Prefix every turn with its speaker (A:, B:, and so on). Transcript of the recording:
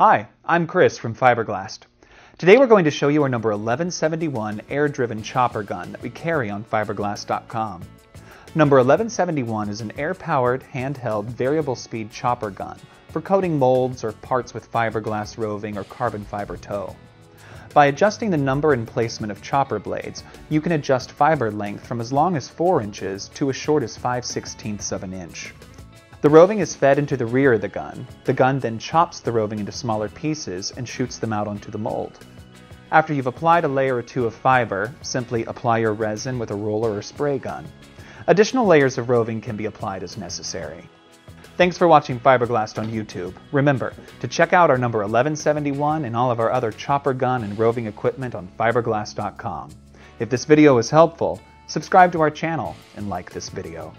A: Hi, I'm Chris from Fiberglast. Today we're going to show you our number 1171 air-driven chopper gun that we carry on fiberglast.com. Number 1171 is an air-powered, handheld, variable speed chopper gun for coating molds or parts with fiberglass roving or carbon fiber tow. By adjusting the number and placement of chopper blades, you can adjust fiber length from as long as 4 inches to as short as 5 16ths of an inch. The roving is fed into the rear of the gun. The gun then chops the roving into smaller pieces and shoots them out onto the mold. After you've applied a layer or two of fiber, simply apply your resin with a roller or spray gun. Additional layers of roving can be applied as necessary. Thanks for watching Fiberglast on YouTube. Remember to check out our number 1171 and all of our other chopper gun and roving equipment on fiberglast.com. If this video was helpful, subscribe to our channel and like this video.